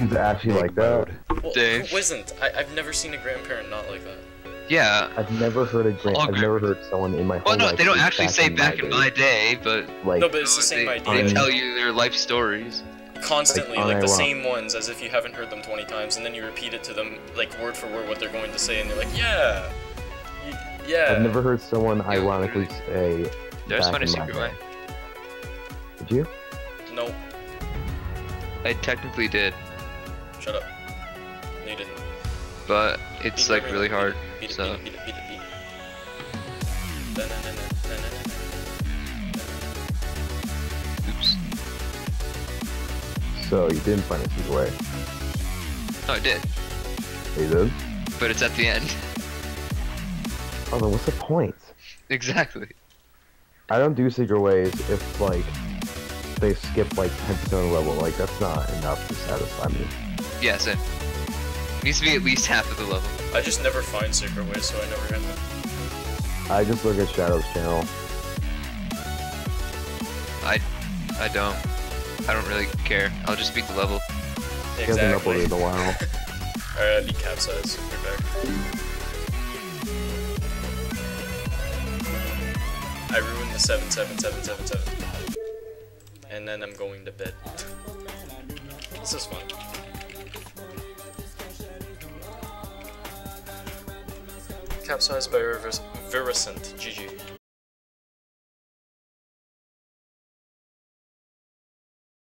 he's actually like that. Well, Dave. who isn't? I, I've never seen a grandparent not like that. Yeah. I've never heard a grand. I've never heard someone in my whole Well, no, life they don't say actually say back in my day, but Like, No, but it's the same they, idea. they tell you their life stories. Constantly, Like, like, the uh, same ones, as if you haven't heard them 20 times, and then you repeat it to them, like word for word, what they're going to say, and they're like, yeah, yeah. I've never heard someone ironically say. Did I just back find a in my secret way? Did you? No, I technically did, shut up. No, you didn't. but it's Beat like really hard. Beat it, So beat it, beat it, beat it, beat it. Oops. So you didn't find a secret way. No, I did, oh, You did? but it's at the end. Oh, then what's the point? exactly. I don't do secret ways if like they skip like 10% of level. Like that's not enough to satisfy me. Yeah, same. Needs to be at least half of the level. I just never find secret ways, so I never get them. I just look at Shadow's channel. I, I don't. I don't really care. I'll just beat the level. Exactly. He hasn't Exactly. uploaded in a while. Alright, I beat capsize. We're back. I ruined the 77777. And then I'm going to bed. This is fun. Capsized by Virus- Viricent. GG.